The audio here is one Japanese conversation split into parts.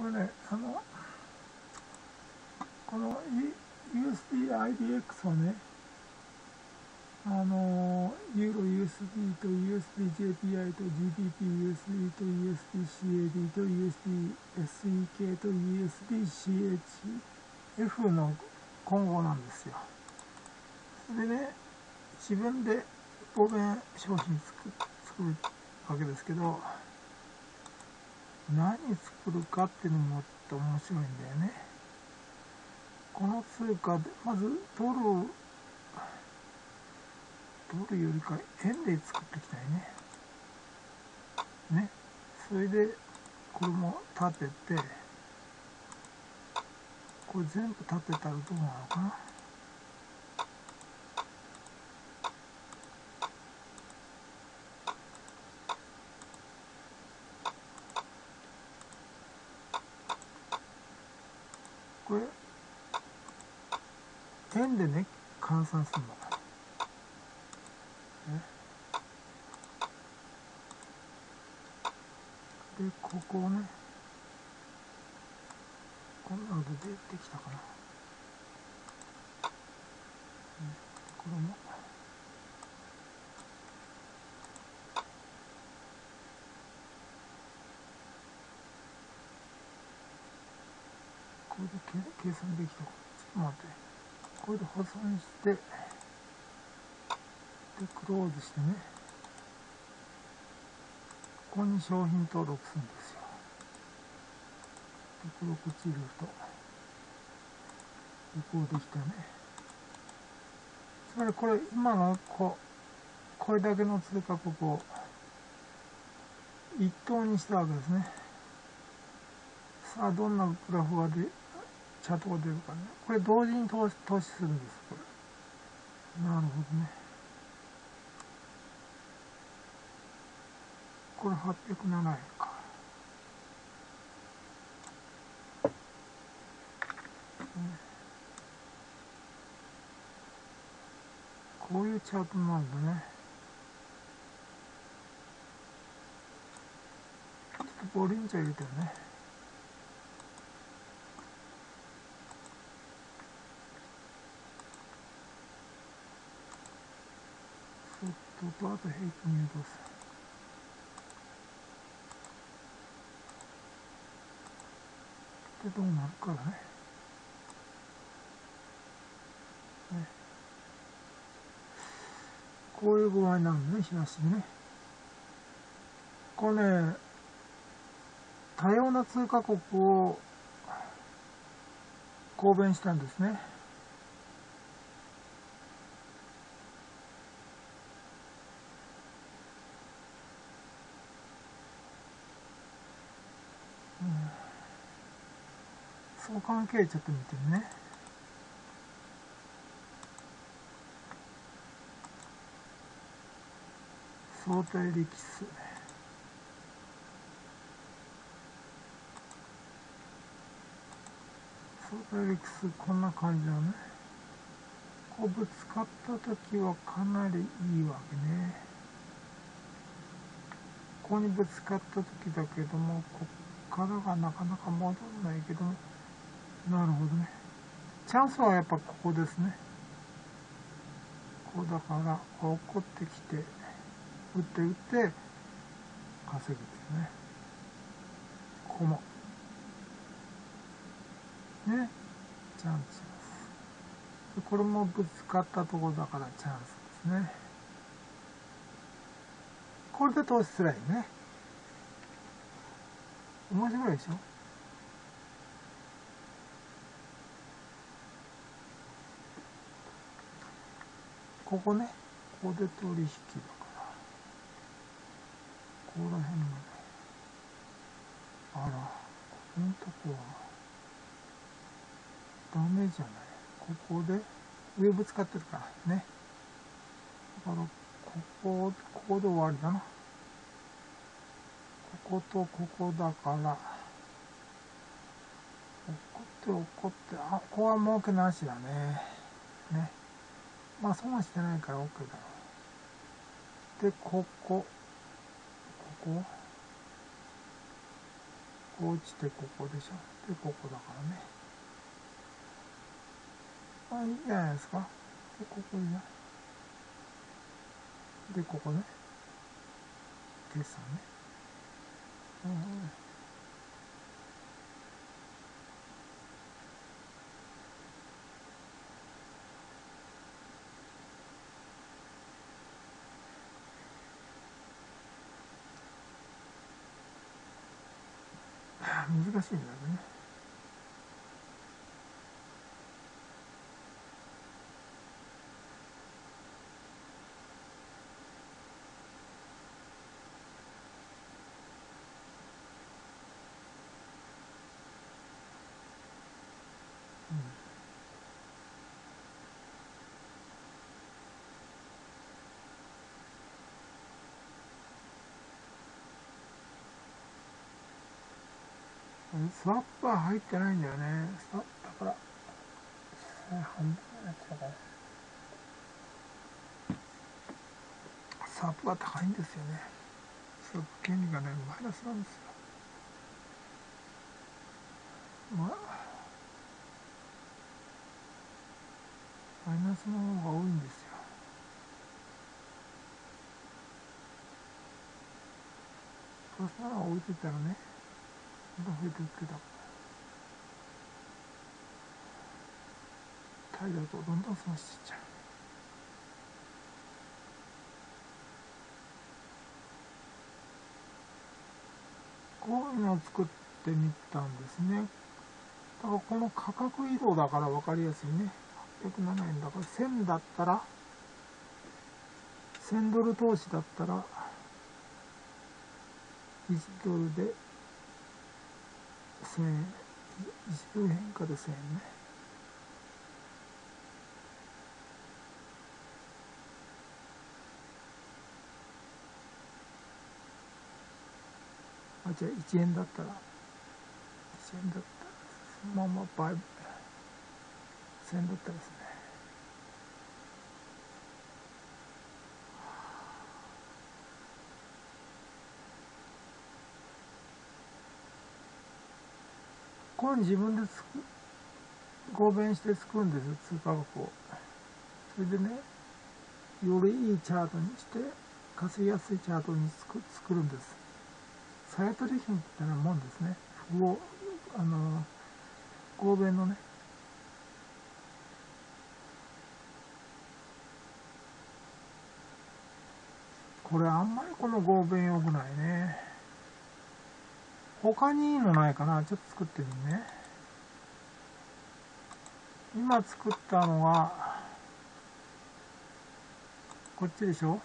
これねあのこの USBIDX はねあのユーロ USB と USBJPI と GDPUSB と USBCAD と USBSEK と USBCHF の混合なんですよ。それでね自分で当面商品作作るわけですけど何作るかっていうのもっと面白いんだよね。この通貨でまずドルドルよりか円で作っていきたいね。ね。それでこれも立ててこれ全部立てたらどうなのかな。これ。円でね換算するのでここをねこんなので出てきたかな、これもこれで計算できたちょっと待ってこれで保存してでクローズしてねここに商品登録するんですよ。でこれをこっち入れるとこうできたね。つまりこれ今のここれだけの通貨国を一等にしたわけですね。さあどんなグラフがでチャートが出るかね。これ同時に投資投資するんですこれ。なるほどね。これ807円か、こういうチャートなんだね。ちょっとボリンジャー入れてるね。ちょっととあと平均誘導す。でどうなるかだね。ね。こういう具合なるのね東でね。これね多様な通貨国を公弁したんですね。相関係ちょっと見てるね。相対力数相対力数こんな感じだね。こうぶつかった時はかなりいいわけね。ここにぶつかった時だけどもこっからがなかなか戻らないけども。なるほどね。チャンスはやっぱここですね。こうだからこう起こってきて打って打って稼ぐですね。ここも。ね。チャンスです。これもぶつかったところだからチャンスですね。これで投資すらいいね。面白いでしょ？ここね。ここで取引だか。らここら辺まであらこのとこはダメじゃない。ここで上ぶつかってるからね。だからここここで終わりだな。こことここだから。怒って怒ってあここは儲けなしだね。ね。まあ損はしてないから OK だろうでここ。ここ。ここ落ちてここでしょ。でここだからね。まあいいんじゃないですか。でここじゃでここね。決算ね。うん。難しいんだよね。スワップは入ってないんだよね。スワップだから、半分になっちゃうから。スワップは高いんですよね。スワップ権利がね、マイナスなんですよ。まあ、マイナスの方が多いんですよ。プラスなら置いてたらね、どんどん増えていくけど態度とどんどん損していっちゃうこういうのを作ってみたんですねだからこの価格移動だから分かりやすいね807円だから1000だったら1000ドル投資だったら1ドルで1000円変化で1000円ねあじゃあ1円だったら1円だったらそのまま倍1000円だったらですねこれ自分でつく合弁して作るんです通貨学をそれでねよりいいチャートにして稼ぎやすいチャートに作作るんです。サイトリヒンってなもんですね。符号あの合弁のね。これあんまりこの合弁良くないね。他にいいのないかなちょっと作ってみるね。今作ったのは、こっちでしょ？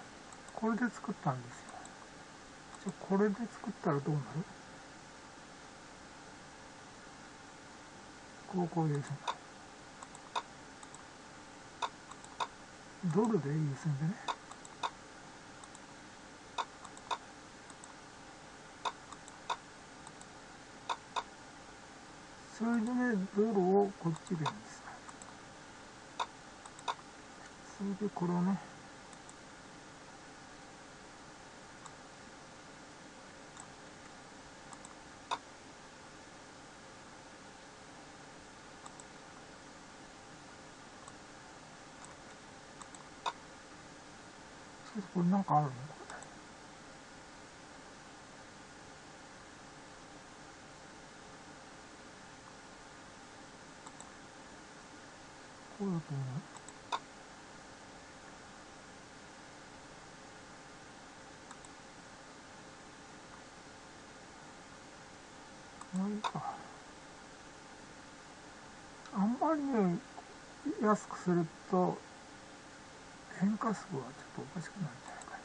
これで作ったんですよ。これで作ったらどうなる？こうこういうドルでいいですんでね。それでね、道路をこっちでです。それでこれをね、これなんかあるの？こうだと思う。まあいいか。あんまりね、安くすると、変化数はちょっとおかしくなるんじゃないか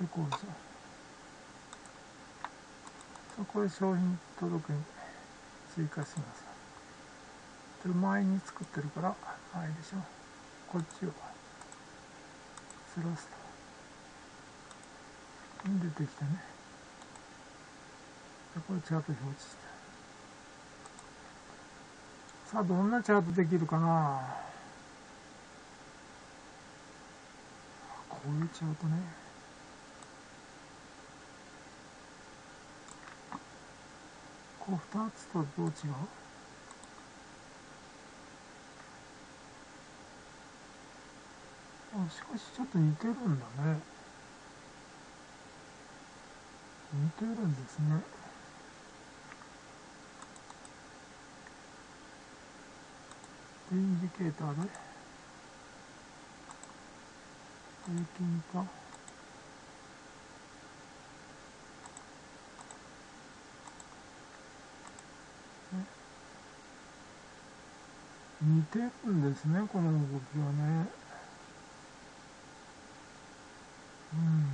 で、こうでしょ。これ商品届に追加します。で前に作ってるから前でしょ。こっちをずらすと出てきてね。でこれチャート表示して。さあどんなチャートできるかな。こういうチャートね。こう2つとどう違う？あしかしちょっと似てるんだね。似てるんですね。インジケーターで平均と似てるんですねこの動きはねうん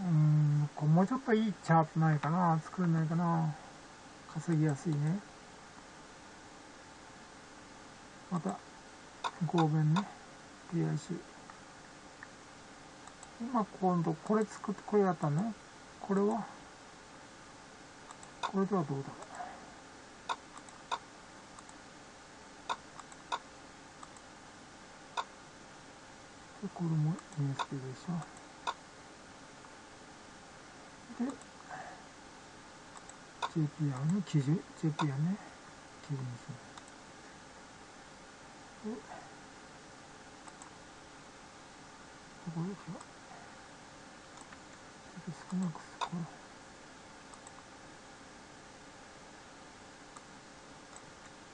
うんこもうちょっといいチャートないかな作れないかな。稼ぎやすいね。また合弁ね。PIC 今今度これ作ってこれやったの？これは？これとはどうだ？ろうこれも ESP でしょで JPR の？基準 JPR ね？基準する。でこれか少なくすこ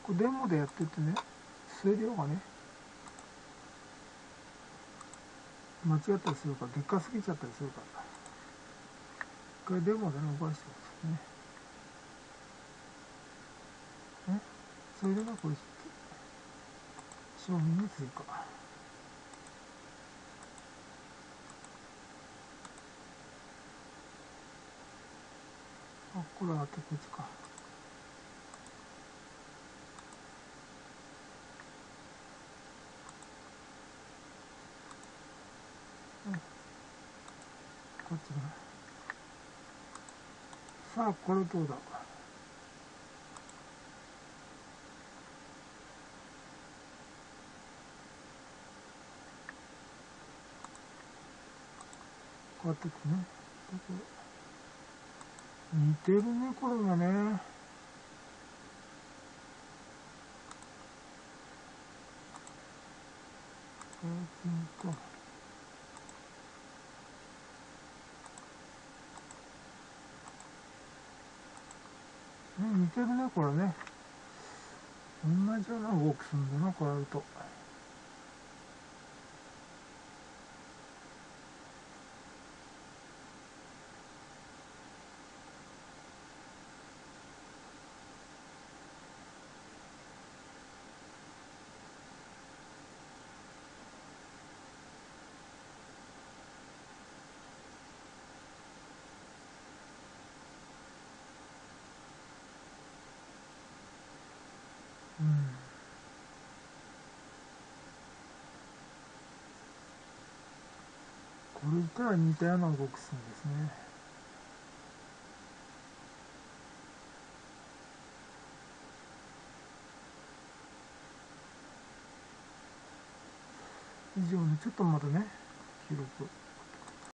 これデモでやっててね数量がね。間違ったりするからでっかすぎちゃったりするか。ら回デモでね動かしてますね。ねそれでがこれ商品に追加。あこれはこっちか。うん。こっちだ。さあこれどうだ？こうやってね。似てるねこれがね。平均とね似てるねこれね同じような動きするんだなこれやると。これとは似たような動きするんですね。以上ね、ちょっとまたね、記録。